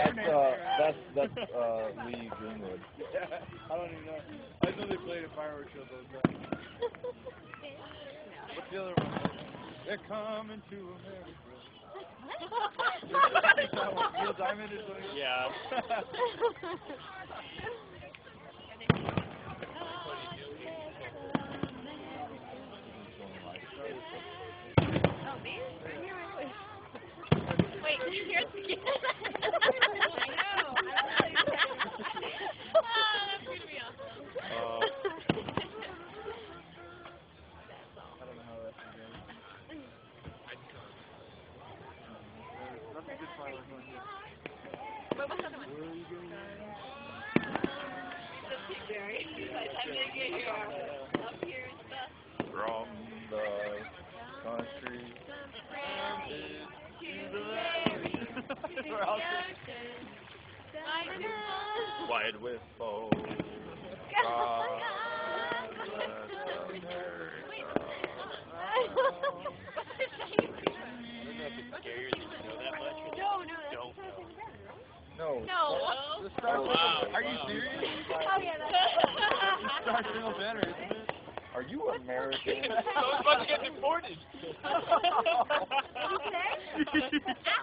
That's uh, that's that's uh Lee Greenwood. Yeah, I don't even know. I know they played a fireworks show those days. What's the other one? They're coming to America. What Neil Diamond is doing? Yeah. Wait, here's the There's nothing good fireworks on here. What the other one? Where are you going? Just keep I'm gonna get here. Up here and. From the country. Wide with bow. No. No. The Star Wow. Are you serious? Oh, yeah, that's Star Spangled Banner, isn't it? Are you American? I was about to get deported.